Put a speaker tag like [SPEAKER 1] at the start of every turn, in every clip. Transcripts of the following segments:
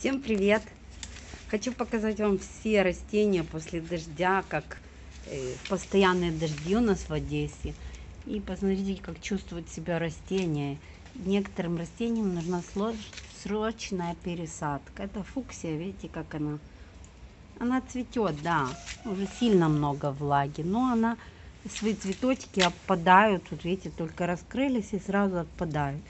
[SPEAKER 1] Всем привет! Хочу показать вам все растения после дождя, как э, постоянные дожди у нас в Одессе. И посмотрите, как чувствуют себя растения. Некоторым растениям нужна срочная пересадка. Это фуксия, видите, как она. Она цветет, да, уже сильно много влаги, но она свои цветочки опадают. Вот видите, только раскрылись и сразу отпадают.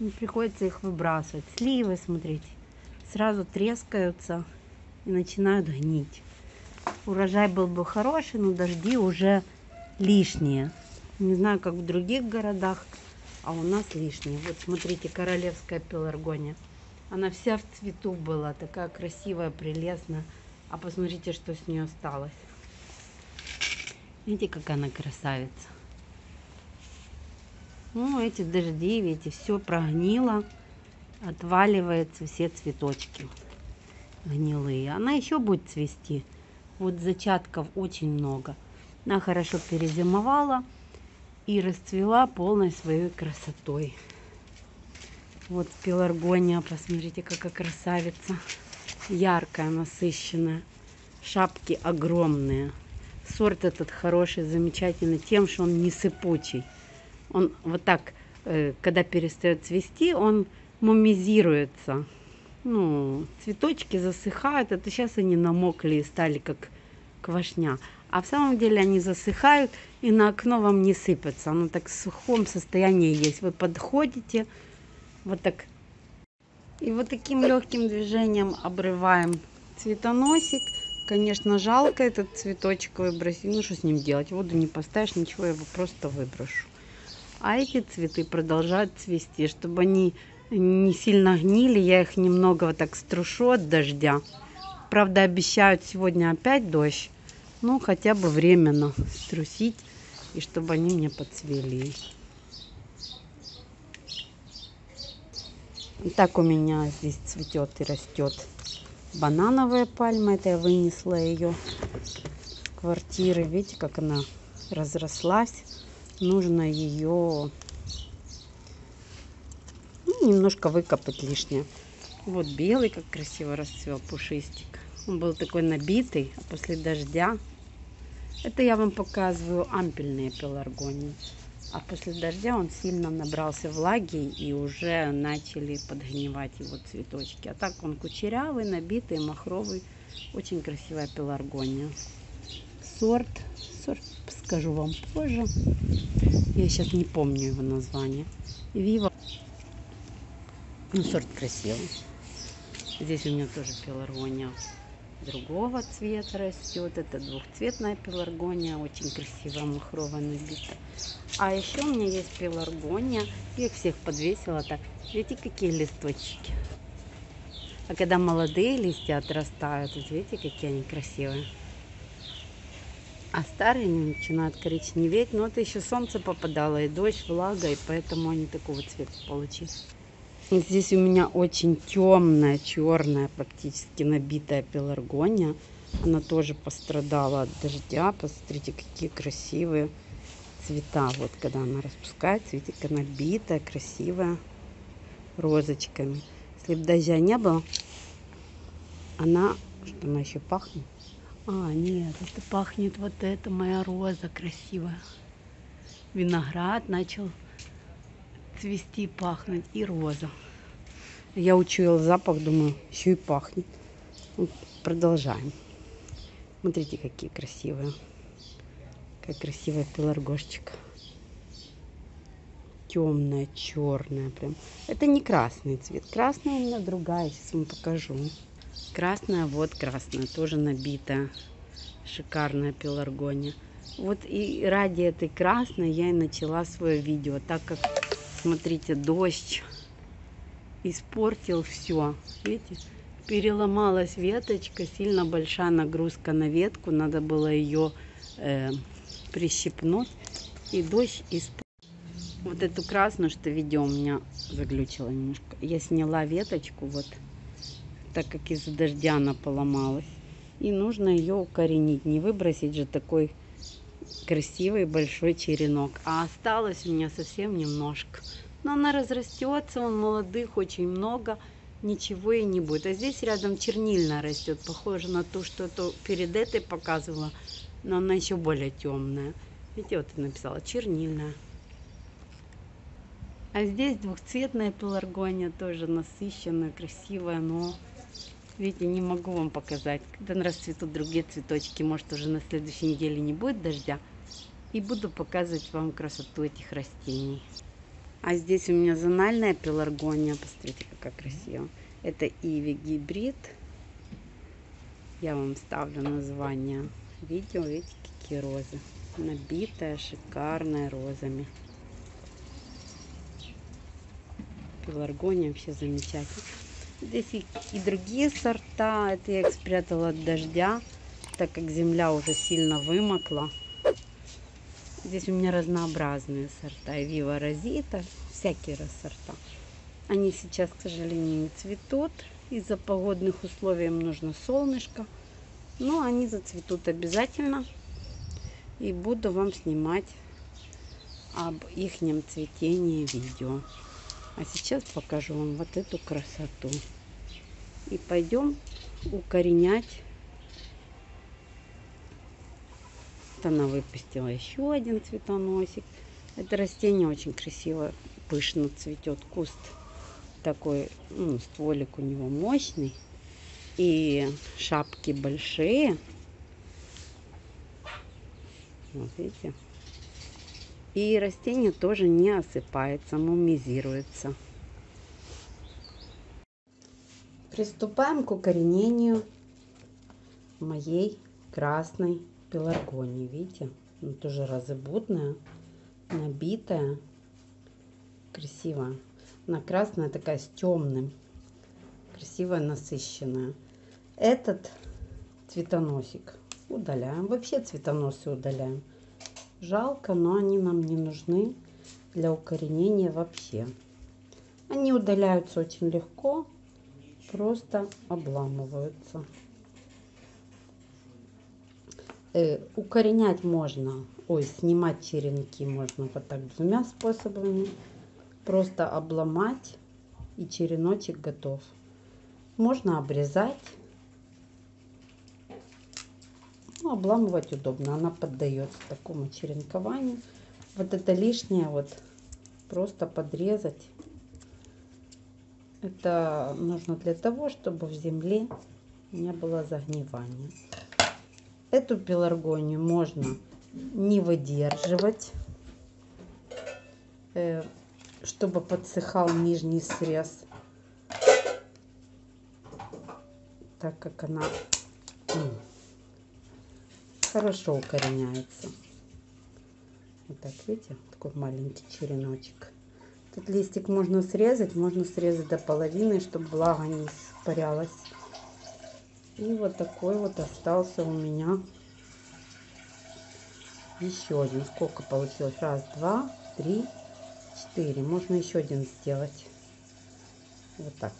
[SPEAKER 1] И приходится их выбрасывать. Сливы, смотрите сразу трескаются и начинают гнить. Урожай был бы хороший, но дожди уже лишние. Не знаю, как в других городах, а у нас лишние. Вот смотрите, королевская пеларгония. Она вся в цвету была, такая красивая, прелестная. А посмотрите, что с нее осталось. Видите, какая она красавица. Ну, эти дожди, видите, все прогнило отваливаются все цветочки гнилые. Она еще будет цвести. Вот зачатков очень много. Она хорошо перезимовала и расцвела полной своей красотой. Вот пеларгония, посмотрите, какая красавица. Яркая, насыщенная. Шапки огромные. Сорт этот хороший, замечательный тем, что он не сыпучий. Он вот так, э, когда перестает цвести, он мумизируется. Ну, цветочки засыхают. Это сейчас они намокли и стали как квашня. А в самом деле они засыхают и на окно вам не сыпятся. Оно так в сухом состоянии есть. Вы подходите, вот так. И вот таким легким движением обрываем цветоносик. Конечно, жалко этот цветочек выбросить. Ну, что с ним делать? Воду не поставишь, ничего, я его просто выброшу. А эти цветы продолжают цвести, чтобы они не сильно гнили. Я их немного вот так струшу от дождя. Правда, обещают сегодня опять дождь. Ну, хотя бы временно струсить, и чтобы они мне подцвели. Так у меня здесь цветет и растет банановая пальма. Это я вынесла ее с квартиры. Видите, как она разрослась. Нужно ее немножко выкопать лишнее. Вот белый, как красиво расцвел пушистик. Он был такой набитый, а после дождя... Это я вам показываю ампельные пеларгонии. А после дождя он сильно набрался влаги и уже начали подгнивать его цветочки. А так он кучерявый, набитый, махровый. Очень красивая пеларгония. Сорт, сорт скажу вам позже. Я сейчас не помню его название. Вива. Ну, сорт красивый. Здесь у меня тоже пеларгония другого цвета растет. Это двухцветная пеларгония, очень красивая, махровая набита. А еще у меня есть пеларгония. Я их всех подвесила так. Видите, какие листочки. А когда молодые листья отрастают, вот видите, какие они красивые. А старые они начинают коричневеть. Но это еще солнце попадало, и дождь, влага, и поэтому они такого цвета получились. Здесь у меня очень темная, черная, практически набитая пеларгония. Она тоже пострадала от дождя. Посмотрите, какие красивые цвета. Вот когда она распускается, видите, как набитая, красивая, розочками. Если бы дождя не было, она, что она еще пахнет? А, нет, это пахнет вот эта моя роза красивая. Виноград начал цвести, пахнуть и роза. Я учуяла запах, думаю, еще и пахнет. Продолжаем. Смотрите, какие красивые. Какая красивая пеларгошечка. Темная, черная прям. Это не красный цвет. Красная у меня другая. Сейчас вам покажу. Красная, вот красная, тоже набитая. Шикарная пеларгония. Вот и ради этой красной я и начала свое видео, так как смотрите, дождь испортил все. Видите, переломалась веточка, сильно большая нагрузка на ветку, надо было ее э, прищипнуть. И дождь испортил. Вот эту красную, что видео у меня заглючило немножко. Я сняла веточку, вот, так как из-за дождя она поломалась. И нужно ее укоренить, не выбросить же такой красивый большой черенок. А осталось у меня совсем немножко. Но она разрастется, он молодых очень много. ничего и не будет. А здесь рядом чернильная растет, похоже на ту, что то перед этой показывала, но она еще более темная. Видите, вот я написала чернильная. А здесь двухцветная пеларгония, тоже насыщенная, красивая, но, видите, не могу вам показать. Когда расцветут другие цветочки, может уже на следующей неделе не будет дождя. И буду показывать вам красоту этих растений. А здесь у меня зональная пеларгония. Посмотрите, какая красивая. Это Иви гибрид. Я вам ставлю название видео. Видите, какие розы. Набитая, шикарная розами. пеларгония вообще замечательно. Здесь и, другие сорта. Это я их спрятала от дождя, так как земля уже сильно вымокла. Здесь у меня разнообразные сорта. И Вива Розита, всякие сорта. Они сейчас, к сожалению, не цветут. Из-за погодных условий им нужно солнышко. Но они зацветут обязательно. И буду вам снимать об их цветении видео. А сейчас покажу вам вот эту красоту. И пойдем укоренять. Она выпустила еще один цветоносик. Это растение очень красиво, пышно цветет. Куст такой, ну, стволик у него мощный. И шапки большие. Вот видите? И растение тоже не осыпается, мумизируется. Приступаем к укоренению моей красной пеларгонии. Видите, она тоже разыбутная, набитая, красивая. Она красная такая с темным, красивая, насыщенная. Этот цветоносик удаляем. Вообще цветоносы удаляем. Жалко, но они нам не нужны для укоренения вообще. Они удаляются очень легко, просто обламываются. Э, укоренять можно, ой, снимать черенки можно вот так двумя способами. Просто обломать и череночек готов. Можно обрезать ну, обламывать удобно, она поддается такому черенкованию. Вот это лишнее вот просто подрезать. Это нужно для того, чтобы в земле не было загнивания. Эту пеларгонию можно не выдерживать, э, чтобы подсыхал нижний срез, так как она хорошо укореняется. Вот так, видите, такой маленький череночек. Этот листик можно срезать, можно срезать до половины, чтобы влага не испарялась. И вот такой вот остался у меня еще один. Сколько получилось? Раз, два, три, четыре. Можно еще один сделать. Вот так.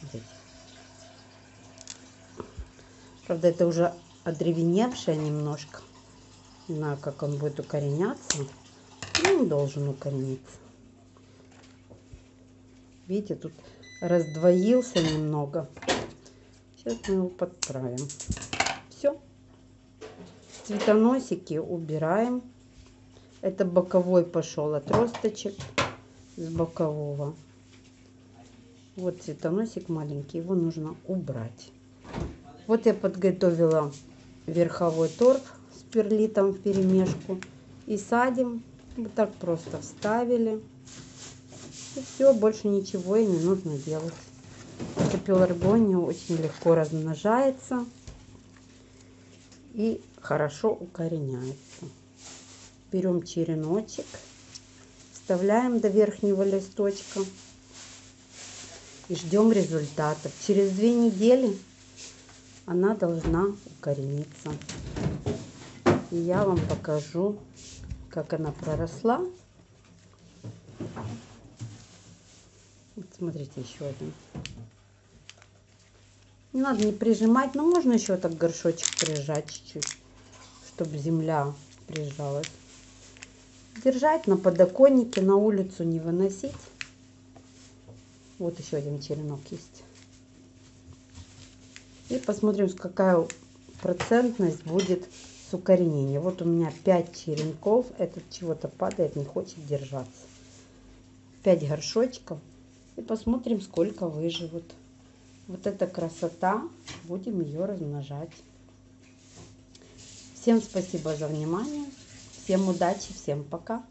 [SPEAKER 1] Смотрите. Правда, это уже одревеневшая немножко. Не знаю, как он будет укореняться. Ну, он должен укорениться. Видите, тут раздвоился немного. Сейчас мы его подправим. Все. Цветоносики убираем. Это боковой пошел отросточек с бокового. Вот цветоносик маленький, его нужно убрать. Вот я подготовила верховой торф с перлитом в перемешку. И садим. Вот так просто вставили. И все, больше ничего и не нужно делать. Эта пеларгония очень легко размножается и хорошо укореняется. Берем череночек, вставляем до верхнего листочка и ждем результатов. Через две недели она должна укорениться. И я вам покажу, как она проросла. Вот смотрите, еще один. Не надо не прижимать, но можно еще так горшочек прижать чуть-чуть, чтобы земля прижалась. Держать на подоконнике, на улицу не выносить. Вот еще один черенок есть. И посмотрим, какая процентность будет с укоренения. Вот у меня 5 черенков. Этот чего-то падает, не хочет держаться. 5 горшочков. И посмотрим, сколько выживут. Вот эта красота. Будем ее размножать. Всем спасибо за внимание. Всем удачи, всем пока.